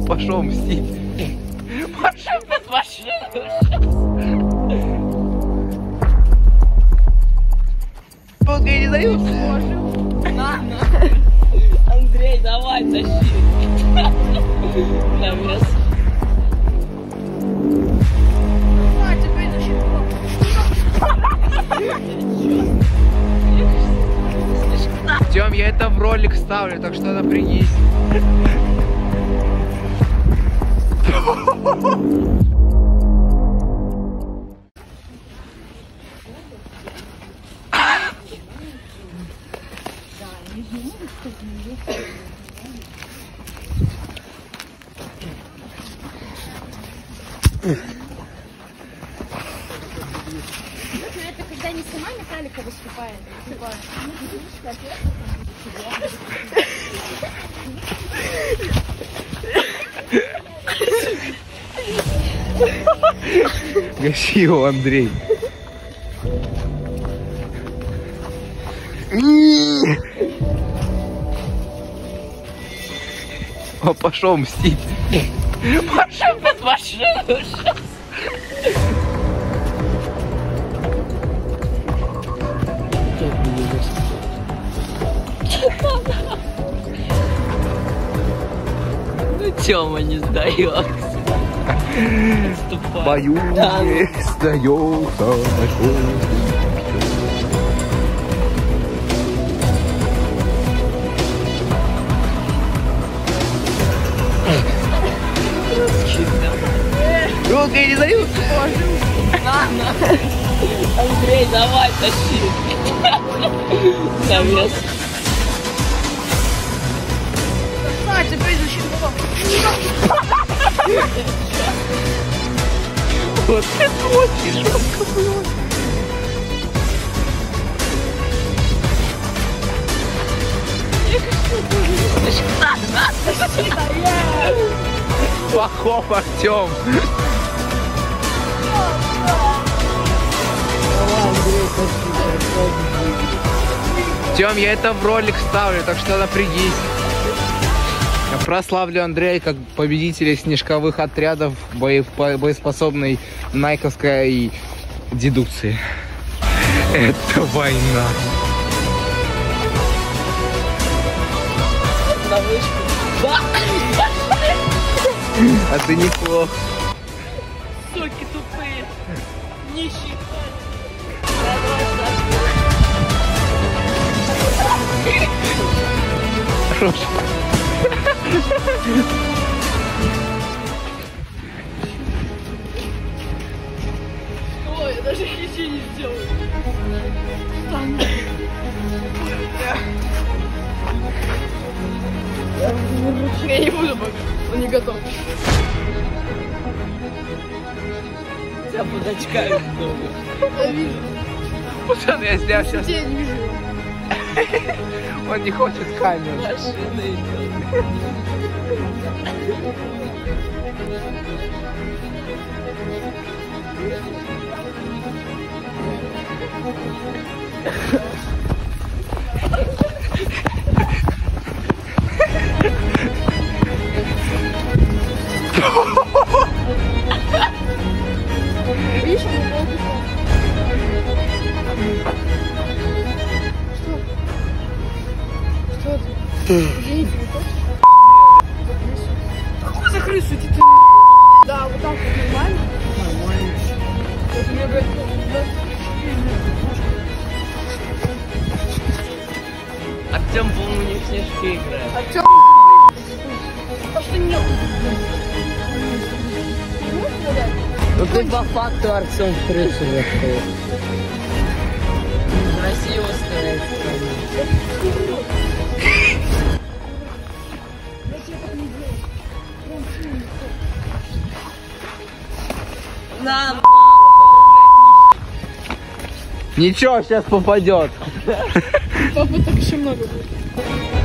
пошел мстить. Пошел машину. Долго я не даются. Андрей, давай, тащи. На вес. А, теперь защиту. Тем, я это в ролик ставлю, так что напрягись. Это когда не сама Металлика выступает. Типа, Гаси его, Андрей. О, пошел мстить. Пошел под машину. Ну, Тёма не сдается. Ступай. Бою Да. не сдается я не даются. Андрей, давай, тащи. На вес. а, теперь защиту. Вот это очень жестко было. Плохов, Артем. Тем, я это в ролик ставлю, так что напрягись. Я прославлю Андрея как победителя снежковых отрядов боеспособной найковской дедукции. Это война. А ты неплохо. Суки тупые. Нищие. Хорош. Даже ничего не сделаю. Я не буду пока. Он не готов. Тебя под очками много. Я вижу. Пацаны, я сделал сейчас. Я не вижу. Он не хочет камеру. Машина идет. Что? Что это? Артем, по-моему, не в снежки играет. Артем, потому что нет. Ну, ты по факту Артем в крышу зашел. Красиво стоять. На, Ничего, сейчас попадет. Попыток еще много будет.